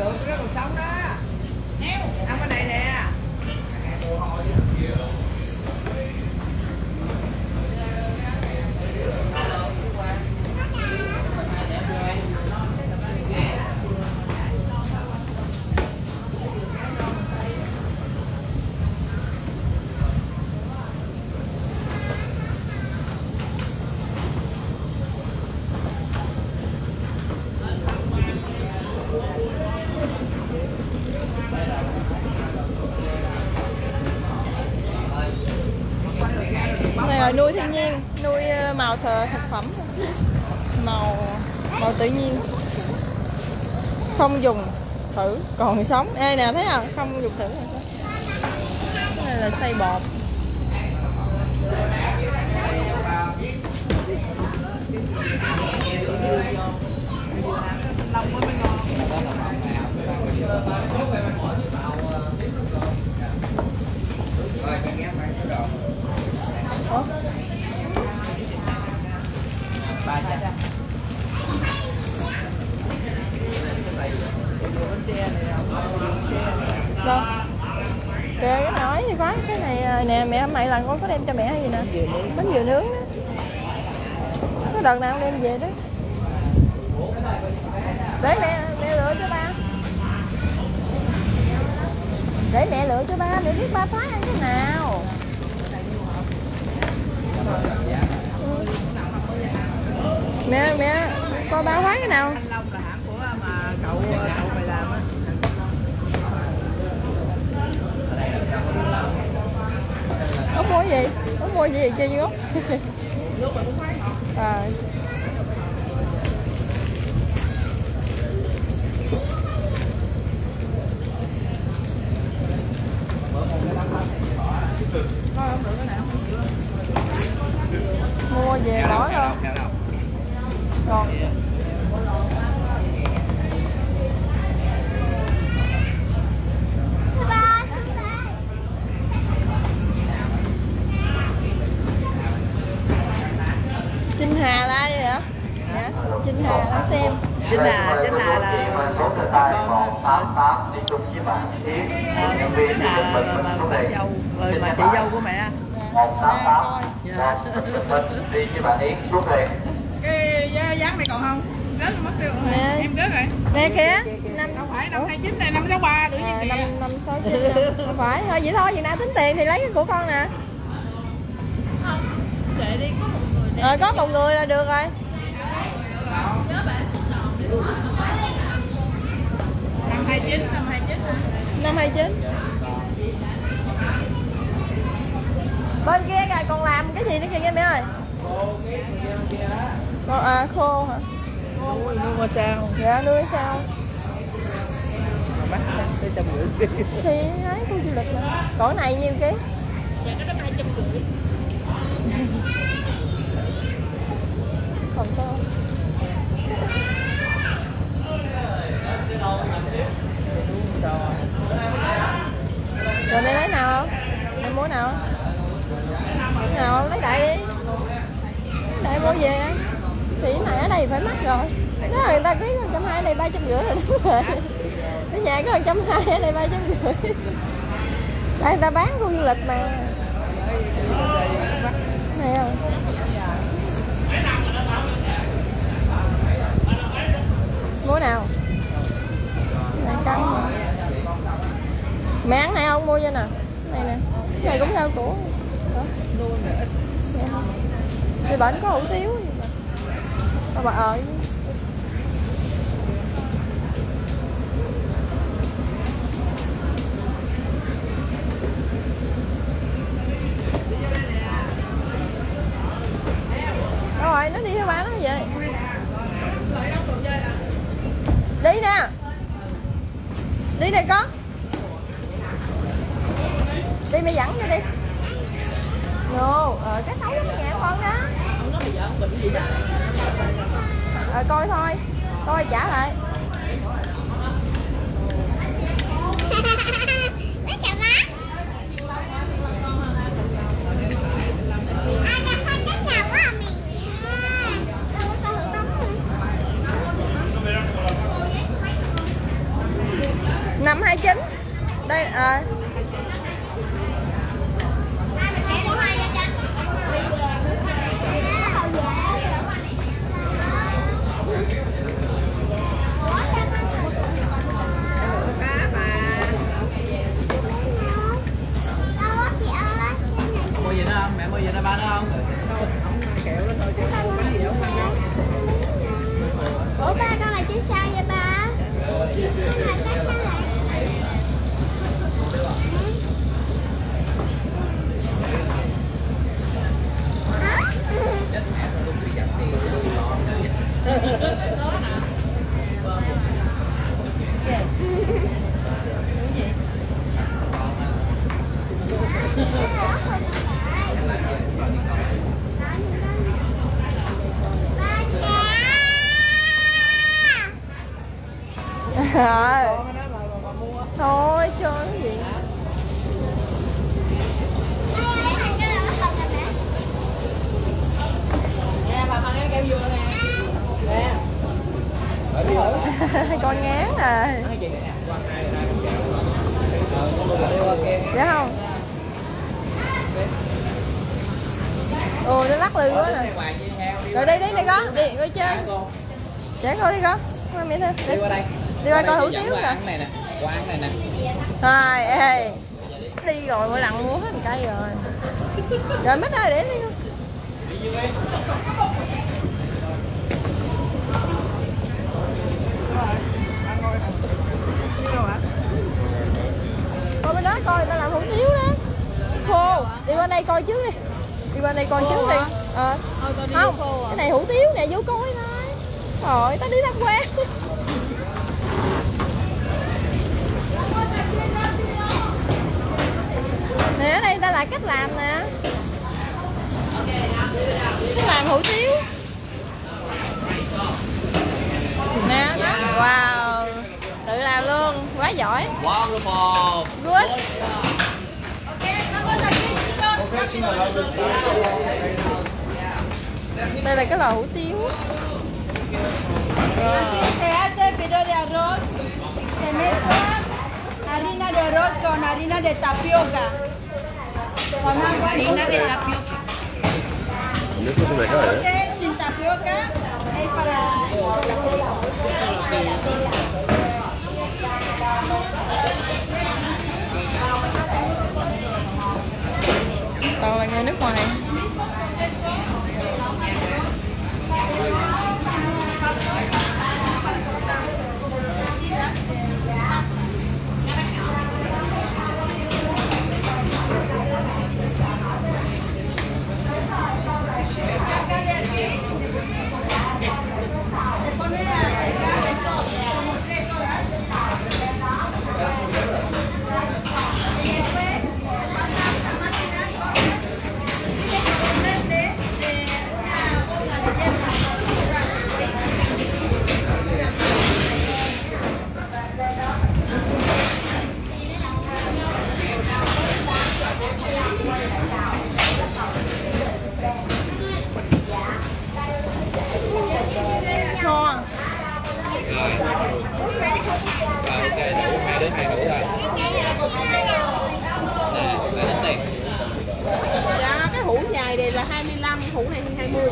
được cái đó còn sống đó Heo. ăn cái này nè này là nuôi thiên nhiên, nuôi ờ, màu thờ thực phẩm. Màu màu tự nhiên. Không dùng thử, còn sống. Ê, nè, thấy không? Không dùng thử là sao? Cái này là xay bột Ủa? đâu kê cái nói gì quá. Cái này à, nè, mẹ mày lần con có đem cho mẹ hay gì nè? Bánh dừa nướng đó. Có đợt nào đem về đó. Để mẹ mẹ lựa cho ba. Để mẹ lựa cho ba để biết ba phái ăn cái nào mẹ mẹ có ba hóa cái nào? Thanh Long là hãng của mà cậu làm á út mua gì? Út mua gì chơi với út? Ờ. À coi không được cái nào mua về bỏ luôn còn Trinh Hà la vậy hả? Dạ, Trinh Hà la xem Chính Hà Chính Hà là 188 đi chung với bạn Yến nhân viên là bà tiền dâu rồi mà chị dâu của mẹ 188 Dạ. mình đi với bạn Yến cái giá- dáng này còn không? Rớt mất tiêu rồi. Nè. em rớt rồi. Nè kìa. Năm đâu phải năm hai chín này năm sáu ba tự nhiên à, kìa. năm năm sáu chín năm. Không phải thôi vậy thôi Việt Nam tính tiền thì lấy cái của con nè. Ờ có một người là được rồi. Năm hai chín năm hai chín năm hai chín. Bên kia kìa còn làm cái gì nữa kìa mẹ ơi Khô à khô hả? Nuôi nuôi mà sao? Dạ nuôi sao? Mắc tới trăm rưỡi. Thì đấy khu du lịch. Cỏ này nhiêu ký? Dạ nó trăm rưỡi. Rưỡi ở nhà có một trăm hai ở đây ba trăm rưỡi đây người ta bán khu du lịch mà. Này không? Mua nào? Này, căng mà. mẹ ăn này không? Mua cho nè. Này nè. Cái này cũng rau củ Đó. Dạ. thì bệnh có hủ tiếu. Gì mà bà ơi rồi nó đi theo bà nó vậy đi nè đi nè con đi mày dẫn cho đi no ờ cái xấu lắm nhà con đó ờ coi thôi. Coi trả lại. Năm hai chín. Đây à, cá bà mua gì nữa không mẹ mua gì nữa ba nữa không thôi ông mang kẹo lên thôi chứ không bánh gì ông mang đâu Ủa ba con là chứ sao vậy ba? Con là cái sao lại? chết mẹ sao tôi bị giận đi Rồi. con đó mà mà, mà mua thôi cho cái gì nè bà thằng kẹo dừa Thôi chơi cái gì? Con ngán à. Dạ không? Ồ nó lắc lư quá nè. Đây đi rồi đi đi đi con. Đi coi chơi. Dạ, chở con đi con. Qua mẹ thôi. Đi qua đây đi qua coi hủ tiếu kìa này nè qua ăn này nè Thôi, ê Đi rồi, mỗi lần mua hết một cây rồi. Rồi mít ơi, để đi hả Coi bên đó coi người ta làm hủ tiếu đó. Khô, đi qua đây coi trước đi. Đi qua đây coi trước đi. Ờ. Đi Không, khô à. cái này hủ tiếu nè, vô coi thôi. Rồi, ta đi tham quan Nè, đây đây ta cách làm nè. Cách làm hủ tiếu. Nè, đó. wow. Tự làm luôn, quá giỏi. Wonderful Good. Đây là cái lò hủ tiếu. Harina de arroz, con harina de arroz con harina de tapioca. Con agua harina de tapioca sin tapioca es para Toàn là người nước ngoài Ngon rồi rồi ok đủ hai đứa hai hũ thôi nè là tính tiền Dạ, cái hũ dài này là 25, hũ này thì 20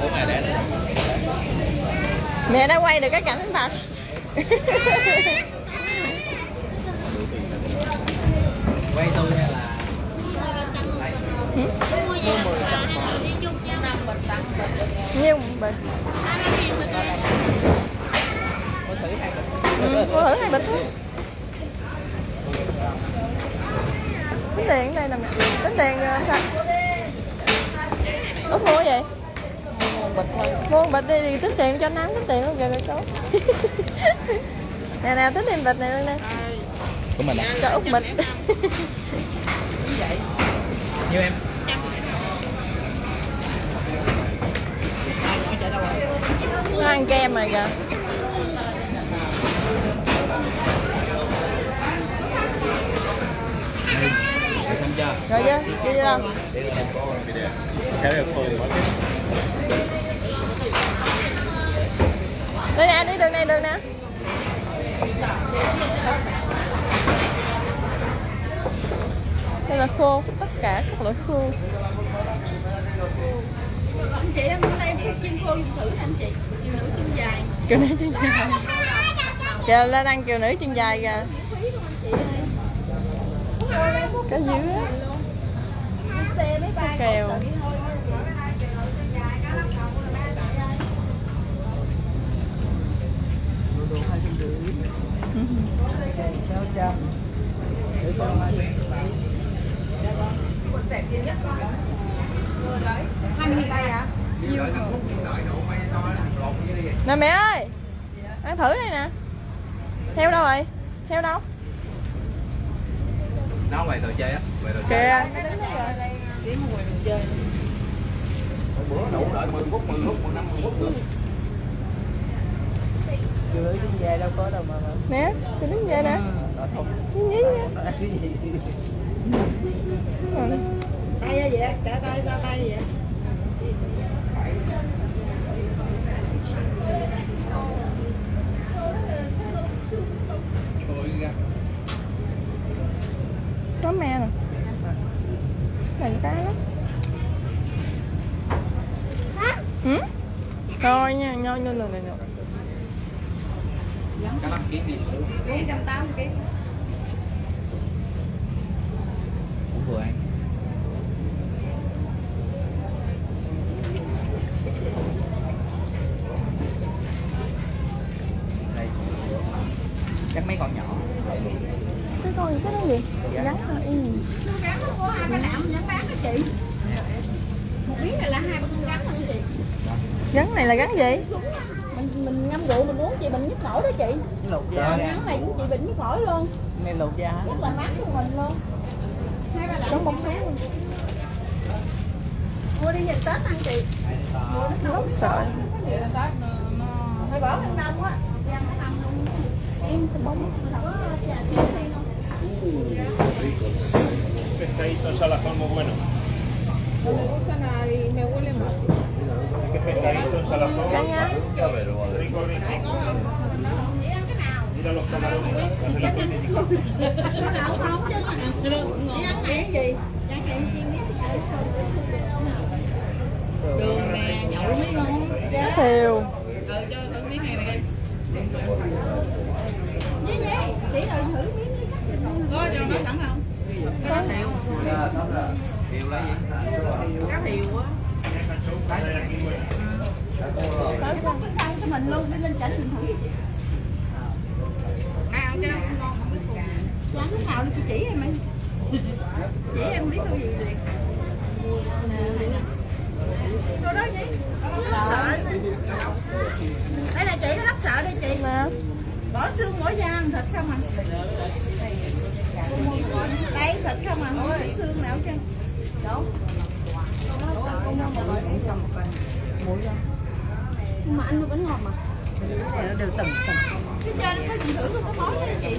hũ này để đây Mẹ đã quay được cái cảnh thật quay tôi hay là Nhiêu bịch. Ừ, cô thử hai bịch thôi. Tính tiền ở đây mẹ Tính tiền ờ, sao? Út mua gì? Mua một bịch đi thì tính tiền cho anh ăn tính tiền luôn kìa cô Nè nè tính tiền bịch này luôn nè. Của mình à? Cho Út bịch. Nhiêu em. Nó ăn kem rồi kìa. Rồi xong chưa? Rồi chưa? Đi đi đâu? Đây nè đi đường này đường nè. Đây là khô tất cả các loại khô. Anh chị em hôm nay em chiên khô dùng thử anh chị. Dùng thử chân dài. Kiều nữ chân dài. Kìa lên ăn kiều nữ chân dài kìa cá dứa xe mấy ba kèo nè mẹ ơi ăn thử đây nè. Heo đâu rồi? Heo đâu? Nó quầy đồ chơi á quầy đồ chơi kìa. Bữa đủ đợi 10 phút 10 phút 15 phút nữa nè tôi đứng vậy nè. nhí nhí nha Ừ. tay ra vậy? Trả tay sao tay vậy? Có me nè. Này cá đó ừ? thôi nha nho nho nho nho cá lóc ký tiền luôn. bốn trăm tám ký. Cũng vừa ăn. Đây chắc mấy con nhỏ. Cái con gì cái đó gì? Rắn hả ừ. con rắn nó có hai ba nạm nhãn bán đó chị. Một miếng này là hai ba con rắn thôi chị. Rắn này là rắn gì mình ngâm rượu mình uống chị bệnh nhức phổi đó chị. Lột Con rắn này cũng chị bệnh nhức phổi luôn. Này lột da. Rất là mát cho mình luôn. Hai ba nạm bông luôn. Mua đi về tết ăn chị. Lóc sợi phải bỏ ăn đông á. Ăn thăm luôn em cái bóng Pescaditos al azul muy bueno. Pescaditos al azul. cá nhá Rico, rico. Mira los camarones. Nào không chứ này cái gì đường nè nhậu miếng không thiều ừ cho thử miếng này này với gì chỉ rồi thử miếng có cho nó sẵn không có nó thiệu là gì? cá thiệu á Tới không cái khăn cho mình luôn, đi lên chỉnh mình thử ai ăn cái đó ngon không biết cùng Chán lúc nào đi chị chỉ em anh Chỉ em biết tôi gì liền Cô đó gì? Lắp sợ Đây là chị nó lắp sợ đây chị. Bỏ xương bỏ da ăn thịt không à? Đây thịt không à, không xương nào chứ? Nhưng mà ăn nó vẫn ngọt mà nó đều tầm tẩm. Cái trên nó có chị thử cái món đó chị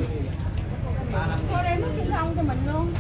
Cô đem cái kim thông cho mình luôn